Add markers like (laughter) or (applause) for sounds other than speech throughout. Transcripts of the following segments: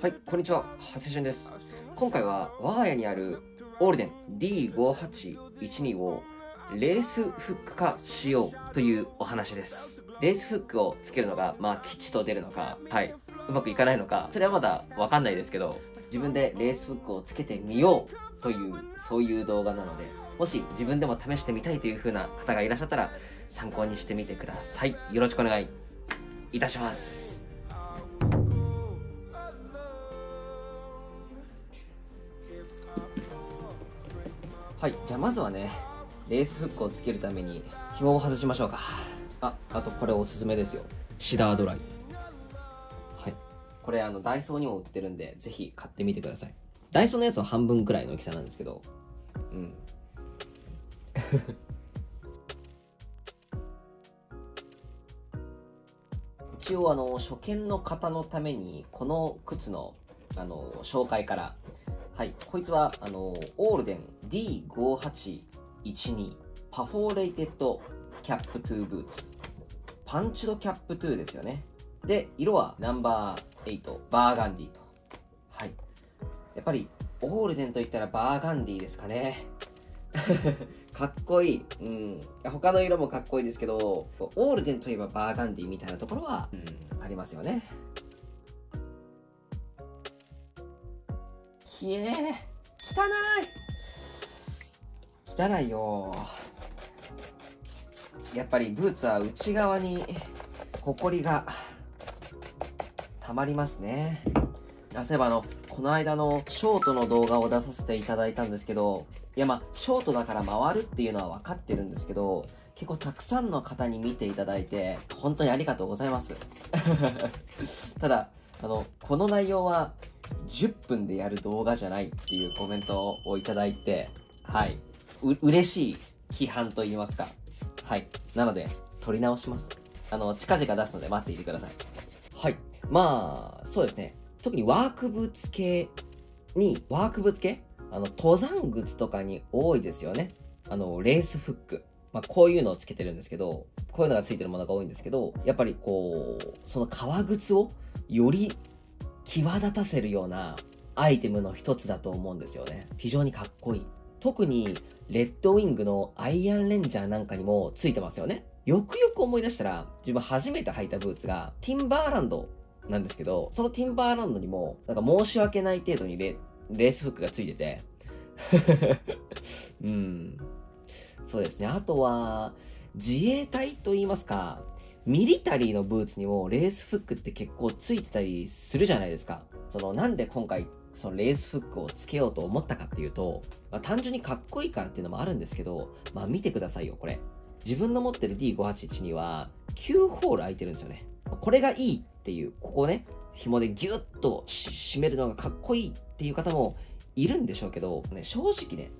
はい、こんにちは、長谷順です。今回は我が家にあるオールデン D5812 をレースフック化しようというお話です。レースフックをつけるのが、まあ、吉と出るのか、はい、うまくいかないのか、それはまだわかんないですけど、自分でレースフックをつけてみようという、そういう動画なので、もし自分でも試してみたいという風な方がいらっしゃったら、参考にしてみてください。よろしくお願いいたします。はい、じゃあまずはね、レースフックをつけるために紐を外しましょうか。あ、あとこれおすすめですよ。シダードライ。はい。これあのダイソーにも売ってるんで、ぜひ買ってみてください。ダイソーのやつは半分くらいの大きさなんですけど、うん。一応あの、初見の方のために、この靴の、あの、紹介から、はい、こいつは、あの、オールデン D5812 Perforated Cap Toe Boots。 Punched Cap Toe ですよね。で、色はナンバー8、バーガンディと。はい。やっぱり、オールデンといったらバーガンディですかね。(laughs) かっこいい。うん。他の色もかっこいいですけど、オールデンといえばバーガンディみたいなところは、うん、ありますよね。ひえー、汚い汚いよやっぱりブーツは内側にホコリがたまりますねあそういえばあのこの間のショートの動画を出させていただいたんですけどいやまあショートだから回るっていうのは分かってるんですけど結構たくさんの方に見ていただいて本当にありがとうございます (laughs) ただあのこの内容は10分でやる動画じゃないっていうコメントをいただいて、はい。う、嬉しい批判と言いますか。はい。なので、撮り直します。あの、近々出すので待っていてください。はい。まあ、そうですね。特にワークブーツ系に、ワークブーツ系？あの、登山靴とかに多いですよね。あの、レースフック。まあ、こういうのをつけてるんですけど、こういうのがついてるものが多いんですけど、やっぱりこう、その革靴をより際立たせるようなアイテムの一つだと思うんですよね。非常にかっこいい。特に、レッドウィングのアイアンレンジャーなんかにもついてますよね。よくよく思い出したら、自分初めて履いたブーツが、ティンバーランドなんですけど、そのティンバーランドにも、なんか申し訳ない程度にレレースフックがついてて、(laughs) うん。そうですね。あとは、自衛隊と言いますか、ミリタリーのブーツにもレースフックって結構ついてたりするじゃないですか。そのなんで今回そのレースフックをつけようと思ったかっていうと、まあ、単純にかっこいいからっていうのもあるんですけど、まあ見てくださいよ、これ。自分の持ってる D581 には9ホール空いてるんですよね。これがいいっていう、ここね、紐でギュッと締めるのがかっこいいっていう方もいるんでしょうけど、ね、正直ね、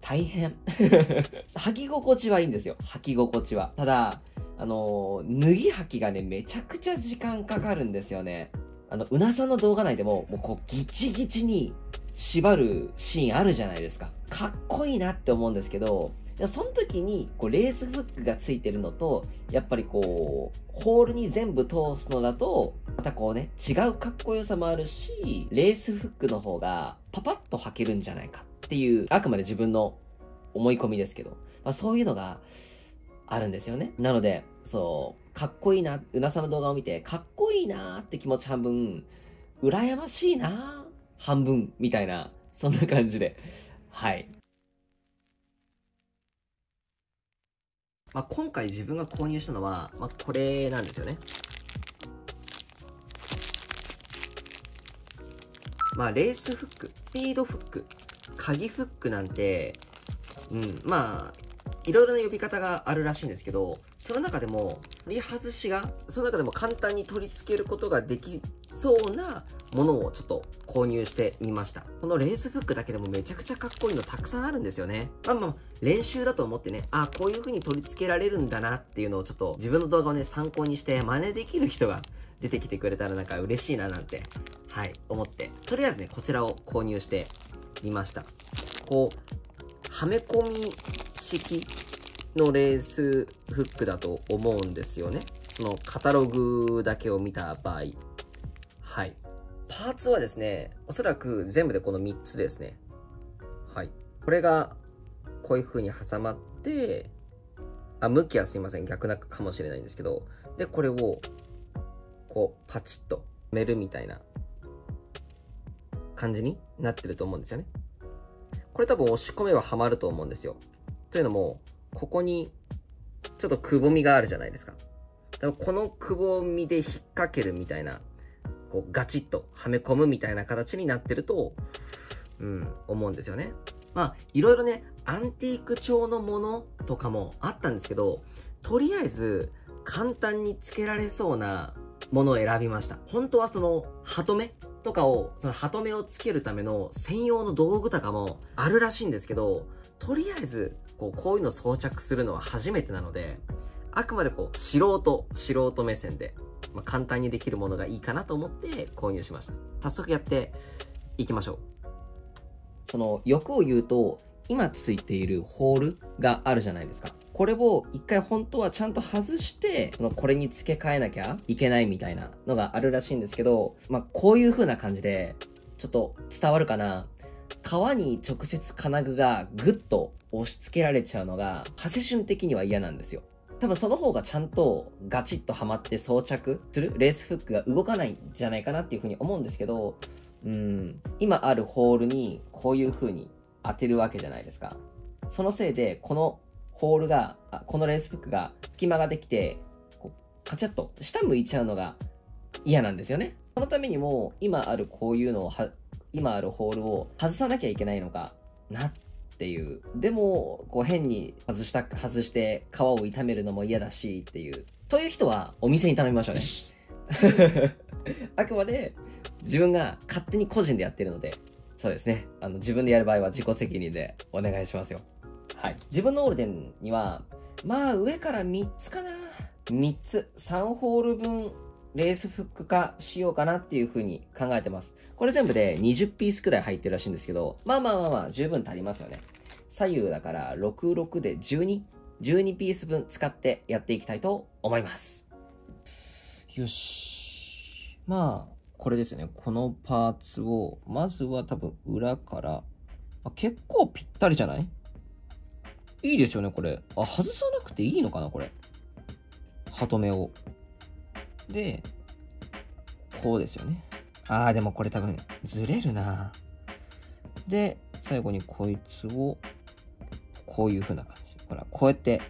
大変。(laughs) 履き心地はいいんですよ。履き心地は。ただ、あの、脱ぎ履きがね、めちゃくちゃ時間かかるんですよね。あの、うなさんの動画内でも、もうこう、ギチギチに縛るシーンあるじゃないですか。かっこいいなって思うんですけど、その時に、こう、レースフックがついてるのと、やっぱりこう、ホールに全部通すのだと、またこうね、違うかっこよさもあるし、レースフックの方が、パパッと履けるんじゃないかっていう、あくまで自分の思い込みですけど、まあ、そういうのが、あるんですよね。なので、そう、かっこいいな、うなさの動画を見て、かっこいいなって気持ち半分、羨ましいな半分、みたいな、そんな感じで、はい。まあ、今回自分が購入したのは、まあ、これなんですよね。まあ、レースフック、スピードフック、鍵フックなんて、うん、まあ、いろいろな呼び方があるらしいんですけど、その中でも、取り外しが、その中でも簡単に取り付けることができそうなものをちょっと購入してみました。このレースフックだけでもめちゃくちゃかっこいいのたくさんあるんですよね。まあまあ、練習だと思ってね、あ、こういう風に取り付けられるんだなっていうのをちょっと自分の動画をね、参考にして真似できる人が出てきてくれたらなんか嬉しいななんて、はい、思って、とりあえずね、こちらを購入してみました。こう、はめ込み式のレースフックだと思うんですよね。そのカタログだけを見た場合。はい。パーツはですね、おそらく全部でこの3つですね。はい。これが、こういう風に挟まって、あ、向きはすいません。逆なかもしれないんですけど、で、これを、こう、パチッとめるみたいな感じになってると思うんですよね。これ多分押し込めばはまると思うんですよ。というのも、ここにちょっとくぼみがあるじゃないですか。多分このくぼみで引っ掛けるみたいな、こうガチッとはめ込むみたいな形になってると、うん、思うんですよね。まあ、いろいろね、アンティーク調のものとかもあったんですけど、とりあえず簡単につけられそうなものを選びました。本当はその、ハトメとかを、そのハトメをつけるための専用の道具とかもあるらしいんですけど、とりあえず、こう、こういうの装着するのは初めてなので、あくまでこう、素人、素人目線で、まあ、簡単にできるものがいいかなと思って購入しました。早速やっていきましょう。その欲を言うと、今ついているホールがあるじゃないですか。これを一回本当はちゃんと外して、これに付け替えなきゃいけないみたいなのがあるらしいんですけど、まあ、こういう風な感じで、ちょっと伝わるかな。皮に直接金具がぐっと押し付けられちゃうのが、ハセシュン的には嫌なんですよ。多分その方がちゃんとガチッとはまって装着するレースフックが動かないんじゃないかなっていうふうに思うんですけど、うん、今あるホールにこういう風に当てるわけじゃないですか。そのせいで、このホールが、あこのレースフックが隙間ができて、こうカチャッと下向いちゃうのが嫌なんですよね。そのためにも、今あるこういうのをは、今あるホールを外さなきゃいけないのかなっていう。でも、こう変に外した、外して皮を傷めるのも嫌だしっていう。そういう人はお店に頼みましょうね。(laughs) あくまで自分が勝手に個人でやってるので、そうですね。あの、自分でやる場合は自己責任でお願いしますよ。はい。自分のオールデンには、まあ、上から3つかな。3つ、3ホール分、レースフック化しようかなっていう風に考えてます。これ全部で20ピースくらい入ってるらしいんですけど、まあまあまあまあ、十分足りますよね。左右だから66で12、12ピース分使ってやっていきたいと思います。よし。まあ、これですね。このパーツを、まずは多分裏から、あ結構ぴったりじゃない？いいですよね、これ。あ、外さなくていいのかな、これ。ハトメを。で、こうですよね。あー、でもこれ多分ずれるな。で、最後にこいつを、こういう風な感じ。ほら、こうやって、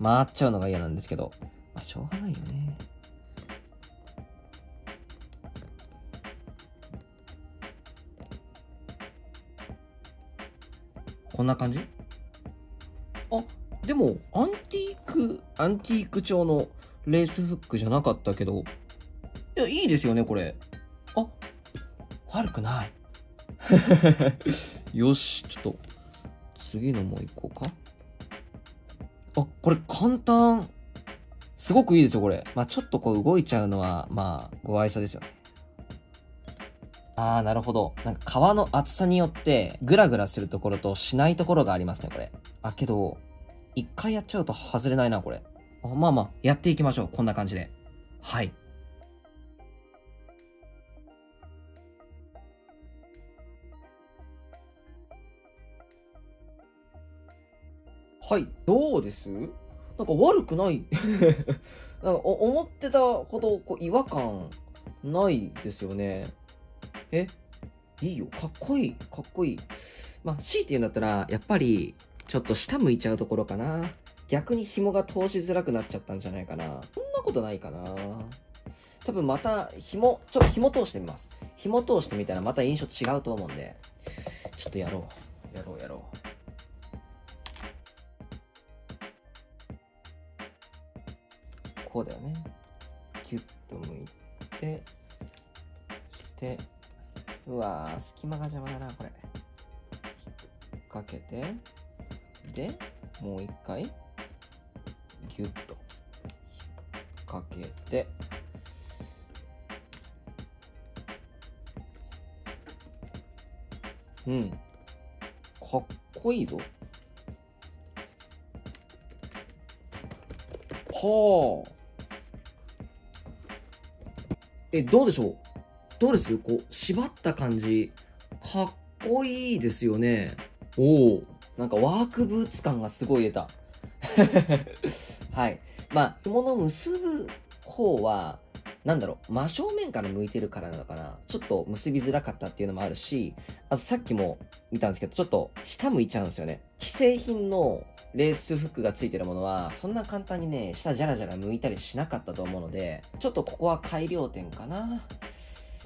回っちゃうのが嫌なんですけど、まあ、しょうがないよね。こんな感じ？あ、でも、アンティーク、アンティーク調のレースフックじゃなかったけど、いや、いいですよね、これ。あ、悪くない。(laughs) よし、ちょっと、次のもう一個か？あ、これ簡単。すごくいいですよ、これ。まあちょっとこう動いちゃうのは、まあご愛想ですよね。あー、なるほど。なんか皮の厚さによって、グラグラするところとしないところがありますね、これ。あ、けど、一回やっちゃうと外れないな、これ。あまあまあ、やっていきましょう。こんな感じで。はい。はい、どうです？なんか悪くない (laughs) なんか思ってたほどこう違和感ないですよね。え？いいよ。かっこいい。かっこいい。まあ、強いて言うんだったら、やっぱり、ちょっと下向いちゃうところかな。逆に紐が通しづらくなっちゃったんじゃないかな。そんなことないかな。多分また紐、ちょっと紐通してみます。紐通してみたらまた印象違うと思うんで、ちょっとやろう。やろうやろう。こうだよね。キュッと向いて、して、うわー、隙間が邪魔だな、これ。引っ掛けて、で、もう一回、ギュッと、引っ掛けて、うん。かっこいいぞ。はあ。え、どうでしょう？どうですこう、縛った感じ。かっこいいですよね。おお。なんかワークブーツ感がすごい出た。(laughs) はい。まあ、紐の結ぶ方は、なんだろう、真正面から向いてるからなのかな。ちょっと結びづらかったっていうのもあるし、あとさっきも見たんですけど、ちょっと下向いちゃうんですよね。既製品のレースフックがついてるものは、そんな簡単にね、下じゃらじゃら向いたりしなかったと思うので、ちょっとここは改良点かな。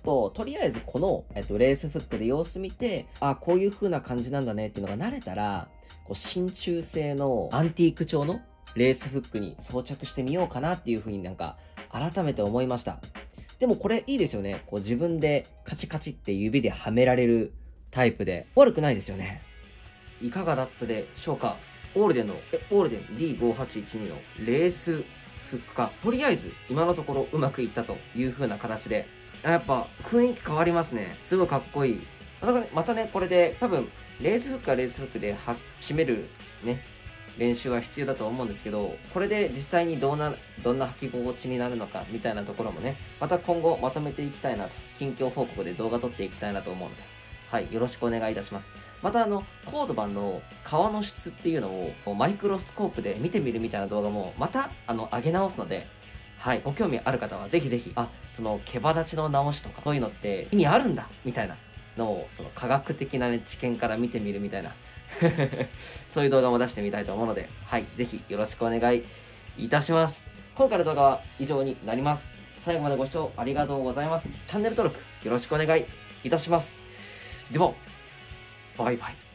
と、とりあえずこの、えっと、レースフックで様子見て、あ、こういう風な感じなんだねっていうのが慣れたら、こう、真鍮製のアンティーク調のレースフックに装着してみようかなっていう風になんか、改めて思いました。でもこれいいですよね。こう自分でカチカチって指ではめられるタイプで、悪くないですよね。いかがだったでしょうか？オールデンの、え、オールデン D5812 のレースフック化。とりあえず、今のところうまくいったという風な形で、やっぱ雰囲気変わりますね。すごいかっこいい。またね、またねこれで多分、レースフックはレースフックで締めるね、練習は必要だと思うんですけど、これで実際にどんな、どんな履き心地になるのかみたいなところもね、また今後まとめていきたいなと、近況報告で動画撮っていきたいなと思うので、はい、よろしくお願いいたします。またあの、コードバンの皮の質っていうのをマイクロスコープで見てみるみたいな動画もまたあの上げ直すので、はい、ご興味ある方はぜひぜひ、あ、その毛羽立ちの直しとか、そういうのって意味あるんだみたいなのを、その科学的な、ね、知見から見てみるみたいな (laughs) そういう動画も出してみたいと思うので、はい、ぜひよろしくお願いいたします。今回の動画は以上になります。最後までご視聴ありがとうございます。チャンネル登録よろしくお願いいたします。では、バイバイ。